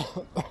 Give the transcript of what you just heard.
Oh.